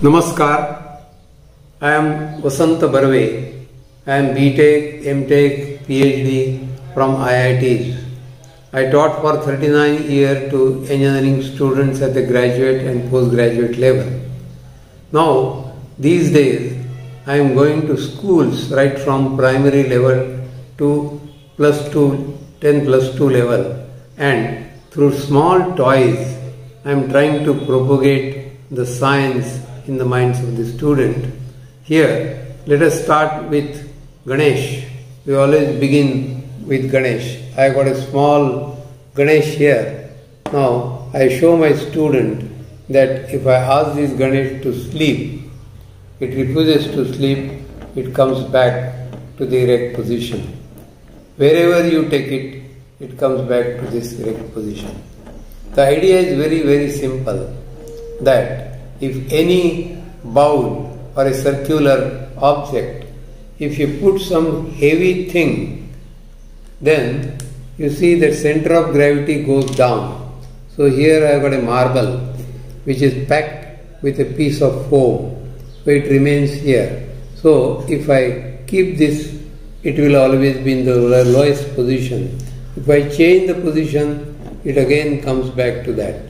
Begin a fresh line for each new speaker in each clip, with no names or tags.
Namaskar. I am Vasant Barve. I am BTech, MTech, PhD from IITs. I taught for 39 years to engineering students at the graduate and postgraduate level. Now, these days, I am going to schools right from primary level to plus 2, 10 plus 2 level and through small toys I am trying to propagate the science in the minds of the student. Here, let us start with Ganesh. We always begin with Ganesh. I got a small Ganesh here. Now, I show my student that if I ask this Ganesh to sleep, it refuses to sleep, it comes back to the erect position. Wherever you take it, it comes back to this erect position. The idea is very, very simple that if any bowl or a circular object, if you put some heavy thing, then you see the center of gravity goes down. So here I have got a marble which is packed with a piece of foam. So it remains here. So if I keep this, it will always be in the lowest position. If I change the position, it again comes back to that.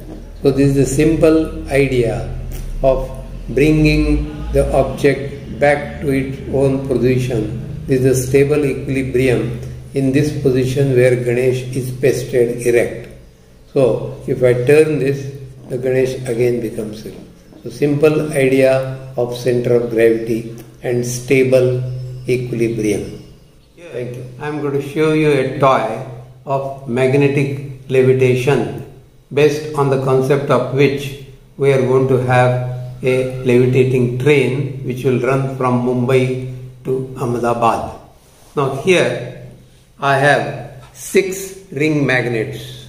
So this is the simple idea of bringing the object back to its own position. This is a stable equilibrium in this position where Ganesh is pasted erect. So if I turn this, the Ganesh again becomes erect. So simple idea of center of gravity and stable equilibrium. Thank you. I am going to show you a toy of magnetic levitation based on the concept of which we are going to have a levitating train which will run from Mumbai to Ahmedabad. Now here I have six ring magnets.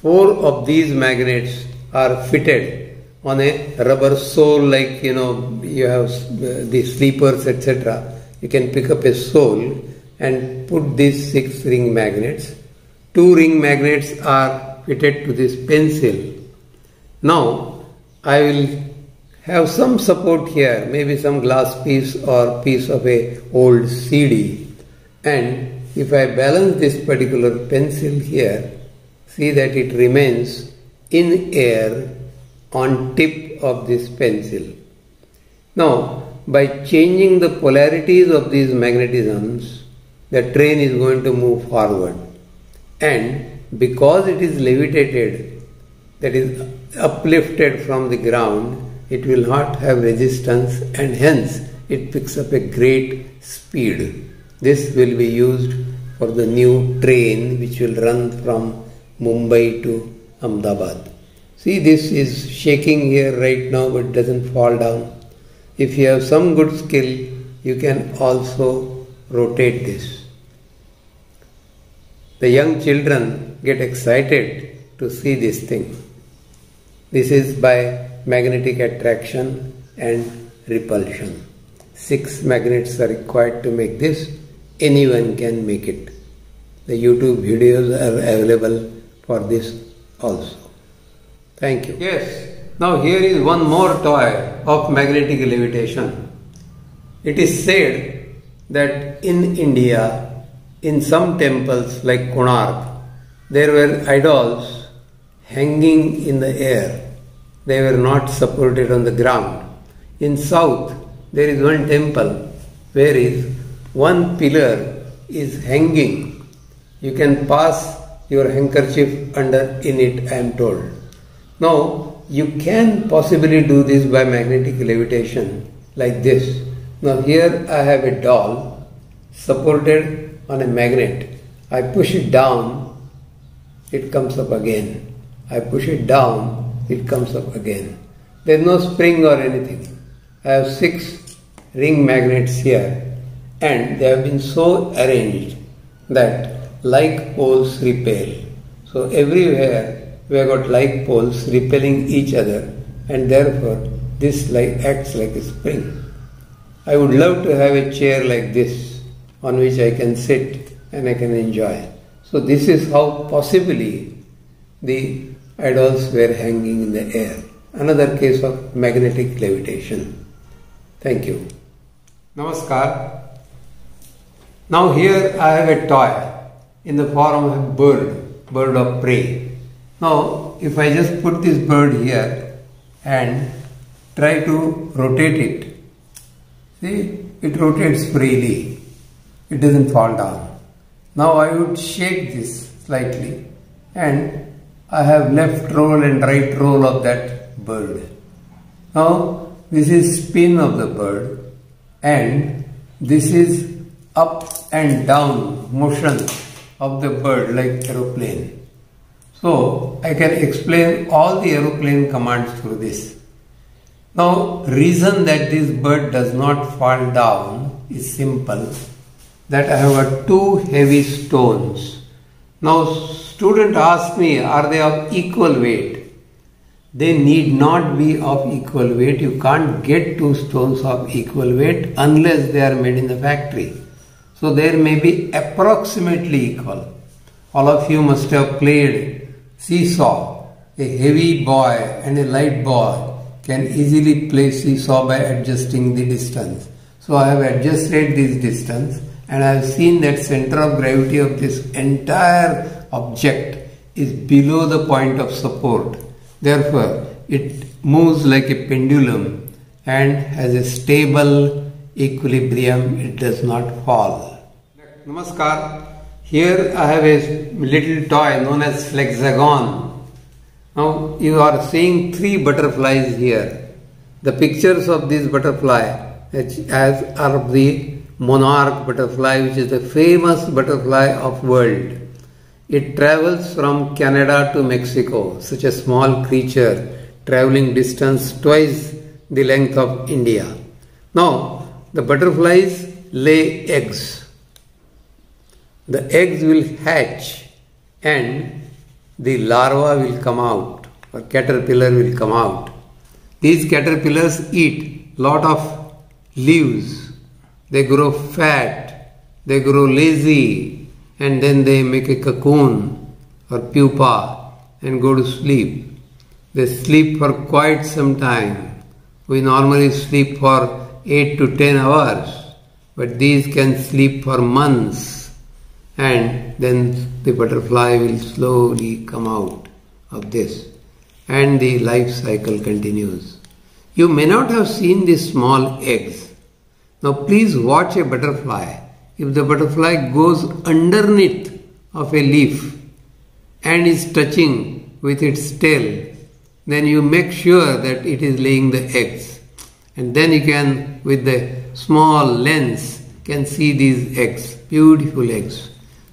Four of these magnets are fitted on a rubber sole like you know you have uh, the sleepers etc. You can pick up a sole and put these six ring magnets two ring magnets are fitted to this pencil. Now I will have some support here, maybe some glass piece or piece of a old CD and if I balance this particular pencil here, see that it remains in air on tip of this pencil. Now, by changing the polarities of these magnetisms, the train is going to move forward and because it is levitated, that is uplifted from the ground, it will not have resistance and hence it picks up a great speed. This will be used for the new train which will run from Mumbai to Ahmedabad. See, this is shaking here right now but doesn't fall down. If you have some good skill, you can also rotate this. The young children get excited to see this thing. This is by magnetic attraction and repulsion. Six magnets are required to make this. Anyone can make it. The YouTube videos are available for this also. Thank you. Yes. Now here is one more toy of magnetic levitation. It is said that in India in some temples like Konark, there were idols hanging in the air. They were not supported on the ground. In south, there is one temple where is one pillar is hanging. You can pass your handkerchief under in it, I am told. Now, you can possibly do this by magnetic levitation like this. Now, here I have a doll supported on a magnet. I push it down, it comes up again. I push it down, it comes up again. There is no spring or anything. I have six ring magnets here and they have been so arranged that like poles repel. So everywhere we have got like poles repelling each other and therefore this like acts like a spring. I would love to have a chair like this on which I can sit and I can enjoy. So this is how possibly the idols were hanging in the air. another case of magnetic levitation. Thank you. Namaskar. Now here I have a toy in the form of a bird, bird of prey. Now if I just put this bird here and try to rotate it, see it rotates freely, it doesn't fall down. Now I would shake this slightly and I have left roll and right roll of that bird. Now this is spin of the bird and this is up and down motion of the bird like aeroplane. So I can explain all the aeroplane commands through this. Now reason that this bird does not fall down is simple that I have got two heavy stones. Now student asks me are they of equal weight? They need not be of equal weight. You can't get two stones of equal weight unless they are made in the factory. So there may be approximately equal. All of you must have played seesaw. A heavy boy and a light boy can easily play seesaw by adjusting the distance. So I have adjusted this distance and I have seen that center of gravity of this entire object is below the point of support. Therefore, it moves like a pendulum and has a stable equilibrium, it does not fall. Namaskar. Here I have a little toy known as flexagon. Now you are seeing three butterflies here. The pictures of this butterfly as are the monarch butterfly which is the famous butterfly of world. It travels from Canada to Mexico, such a small creature traveling distance twice the length of India. Now, the butterflies lay eggs. The eggs will hatch and the larva will come out or caterpillar will come out. These caterpillars eat lot of leaves. They grow fat. They grow lazy and then they make a cocoon or pupa and go to sleep. They sleep for quite some time. We normally sleep for 8 to 10 hours, but these can sleep for months and then the butterfly will slowly come out of this and the life cycle continues. You may not have seen these small eggs. Now please watch a butterfly. If the butterfly goes underneath of a leaf and is touching with its tail, then you make sure that it is laying the eggs. And then you can, with the small lens, can see these eggs, beautiful eggs.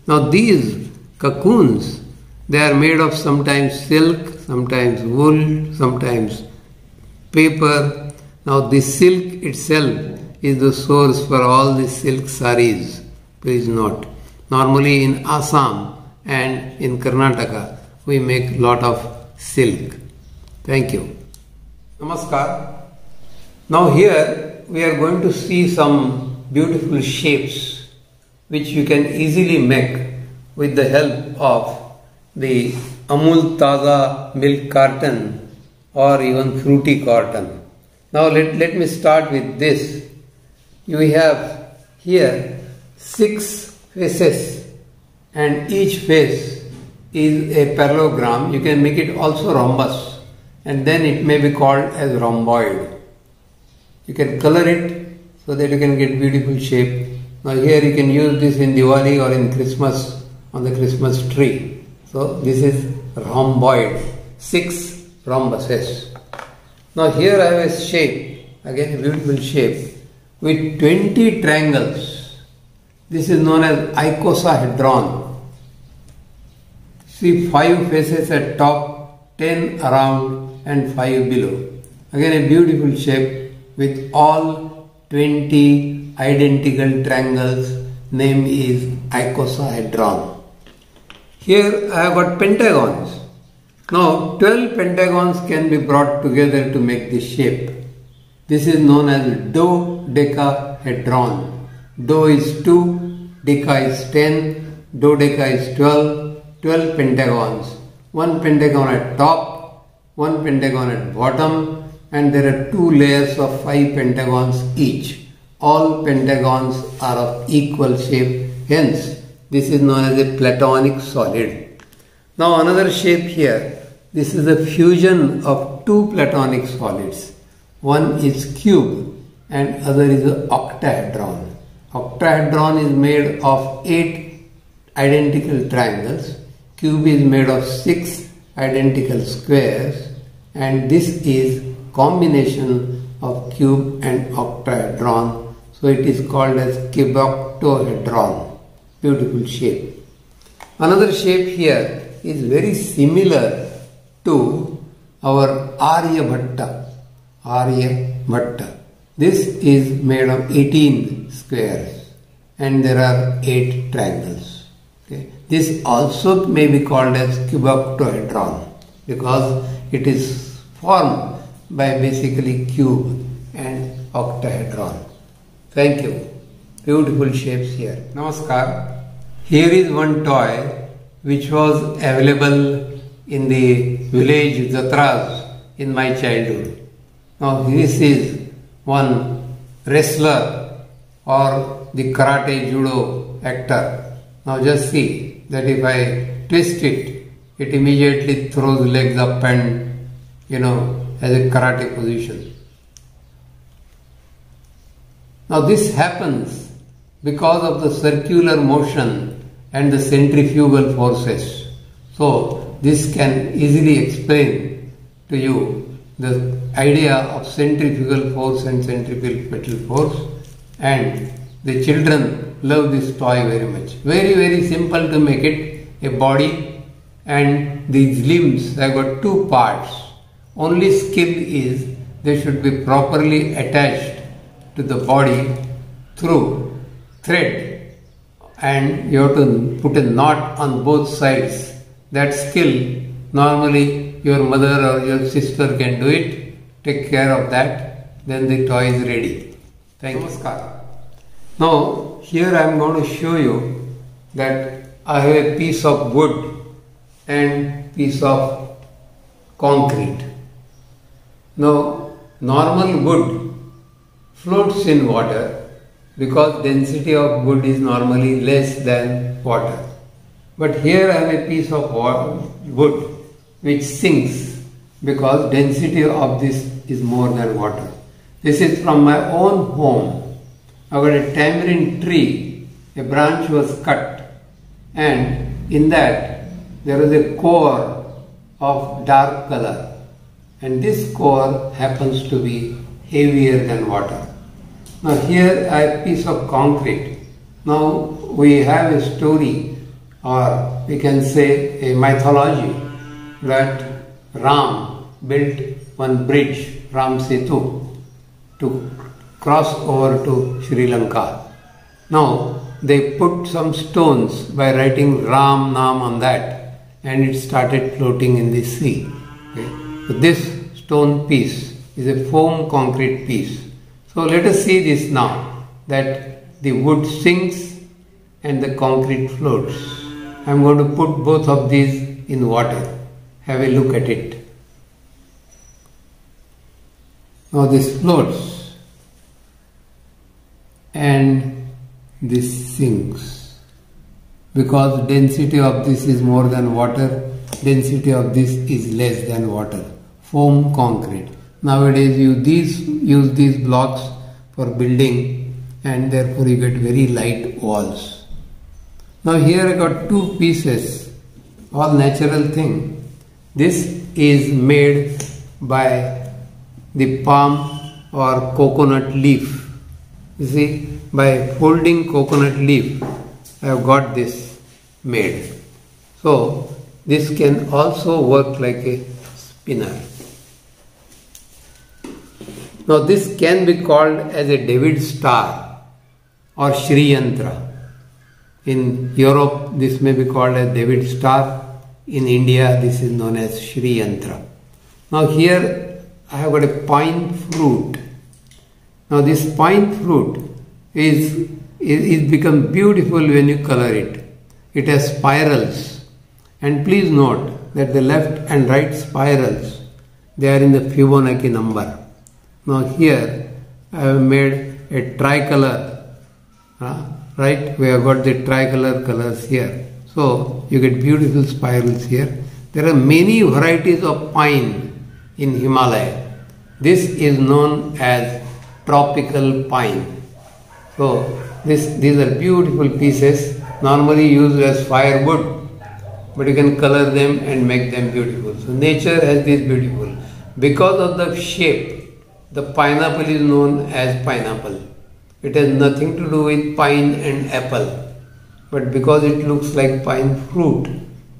Now these cocoons, they are made of sometimes silk, sometimes wool, sometimes paper. Now this silk itself is the source for all the silk saris. Please note. Normally in Assam and in Karnataka we make a lot of silk. Thank you. Namaskar. Now here we are going to see some beautiful shapes which you can easily make with the help of the Amul Taza milk carton or even Frooti carton. Now let, let me start with this. You have here six faces and each face is a parallelogram. You can make it also rhombus and then it may be called as rhomboid. You can color it so that you can get beautiful shape. Now here you can use this in Diwali or in Christmas on the Christmas tree. So this is rhomboid, six rhombuses. Now here I have a shape, again a beautiful shape with 20 triangles. This is known as icosahedron. See 5 faces at top, 10 around and 5 below. Again a beautiful shape with all 20 identical triangles. Name is icosahedron. Here I have got pentagons. Now 12 pentagons can be brought together to make this shape. This is known as dodecahedron. Do is 2, deca is 10, dodeca is 12, 12 pentagons. One pentagon at top, one pentagon at bottom and there are two layers of five pentagons each. All pentagons are of equal shape, hence this is known as a platonic solid. Now another shape here, this is a fusion of two platonic solids. One is cube and other is octahedron. Octahedron is made of eight identical triangles. Cube is made of six identical squares and this is combination of cube and octahedron. So it is called as cuboctahedron. Beautiful shape. Another shape here is very similar to our Aryabhatta. Aryabhatta. This is made of 18 squares and there are 8 triangles. Okay. This also may be called as cuboctahedron because it is formed by basically cube and octahedron. Thank you. Beautiful shapes here. Namaskar. Here is one toy which was available in the village jatras in my childhood. Now this is one wrestler or the karate judo actor. Now just see that if I twist it, it immediately throws legs up and you know as a karate position. Now this happens because of the circular motion and the centrifugal forces. So this can easily explain to you the idea of centrifugal force and centrifugal centripetal force and the children love this toy very much. Very very simple to make it a body and these limbs have got two parts. Only skill is they should be properly attached to the body through thread and you have to put a knot on both sides. That skill normally your mother or your sister can do it take care of that, then the toy is ready. Thank Namaskar. you. Now, here I am going to show you that I have a piece of wood and piece of concrete. Now, normal wood floats in water because density of wood is normally less than water. But here I have a piece of wood which sinks because density of this is more than water. This is from my own home. I got a tamarind tree, a branch was cut and in that there was a core of dark color and this core happens to be heavier than water. Now here I have a piece of concrete. Now we have a story or we can say a mythology that Ram built one bridge Ram Setu to cross over to Sri Lanka. Now they put some stones by writing Ram Nam on that and it started floating in the sea. Okay. This stone piece is a foam concrete piece. So let us see this now that the wood sinks and the concrete floats. I am going to put both of these in water. Have a look at it. Now this floats and this sinks because density of this is more than water, density of this is less than water. Foam concrete. Nowadays you these use these blocks for building and therefore you get very light walls. Now here I got two pieces, all natural thing. This is made by the palm or coconut leaf. You see, by folding coconut leaf, I have got this made. So, this can also work like a spinner. Now, this can be called as a David star or Shri Yantra. In Europe, this may be called as David star. In India, this is known as Shri Yantra. Now, here I have got a pine fruit. Now this pine fruit is, is, is become beautiful when you color it. It has spirals and please note that the left and right spirals they are in the Fibonacci number. Now here I have made a tricolor, uh, right? We have got the tricolor colors here. So you get beautiful spirals here. There are many varieties of pine in Himalaya. This is known as tropical pine. So this, these are beautiful pieces normally used as firewood but you can color them and make them beautiful. So nature has this beautiful. Because of the shape, the pineapple is known as pineapple. It has nothing to do with pine and apple. But because it looks like pine fruit,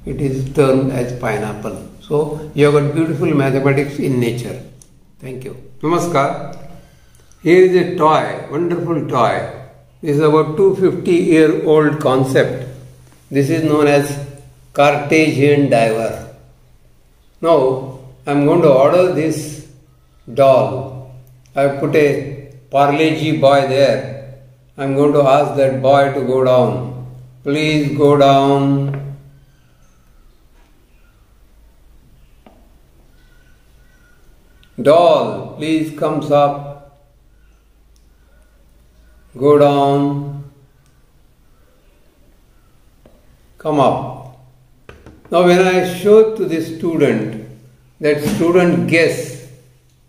it is termed as pineapple. So you have got beautiful mathematics in nature. Thank you. Namaskar. Here is a toy, wonderful toy. This is about 250 year old concept. This is known as Cartesian diver. Now I am going to order this doll. I put a Parle-G boy there. I am going to ask that boy to go down. Please go down. Doll, please comes up. Go down. Come up. Now when I show to the student, that student guess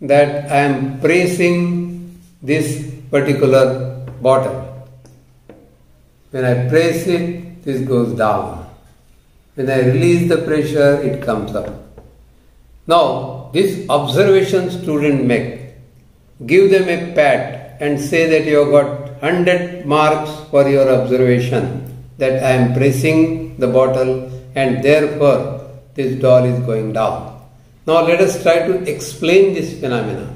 that I am pressing this particular bottle. When I press it, this goes down. When I release the pressure, it comes up. Now, this observation student make, give them a pat and say that you have got 100 marks for your observation that I am pressing the bottle and therefore this doll is going down. Now let us try to explain this phenomena.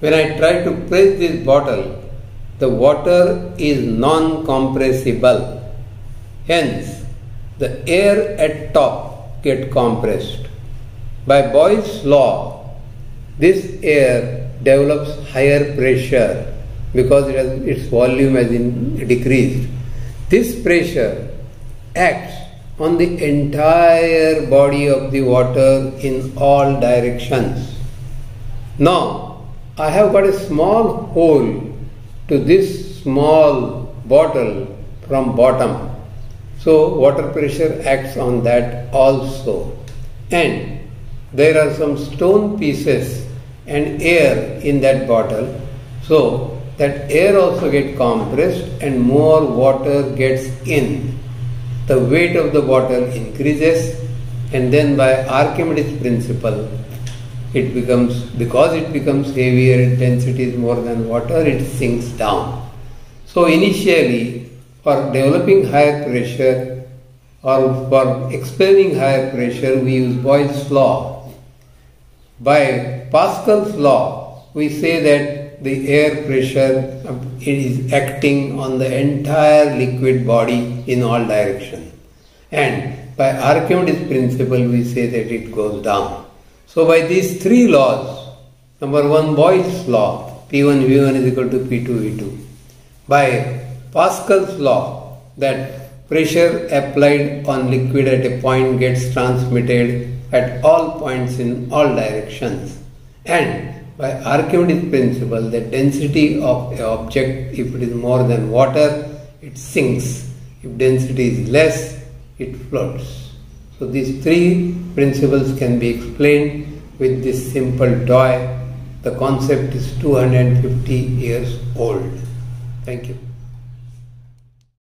When I try to press this bottle, the water is non-compressible. Hence, the air at top get compressed. By Boyle's law, this air develops higher pressure because it has, its volume has decreased. This pressure acts on the entire body of the water in all directions. Now, I have got a small hole to this small bottle from bottom. So, water pressure acts on that also. And there are some stone pieces and air in that bottle. So that air also get compressed and more water gets in. The weight of the bottle increases and then by Archimedes principle it becomes because it becomes heavier density is more than water it sinks down. So initially for developing higher pressure or for explaining higher pressure we use Boyle's law by Pascal's law, we say that the air pressure is acting on the entire liquid body in all directions. And by Archimedes principle, we say that it goes down. So by these three laws, number one, Boyle's law, P1 V1 is equal to P2 V2. By Pascal's law, that pressure applied on liquid at a point gets transmitted at all points in all directions. And by Archimedes principle the density of an object if it is more than water it sinks. If density is less it floats. So these three principles can be explained with this simple toy. The concept is 250 years old. Thank you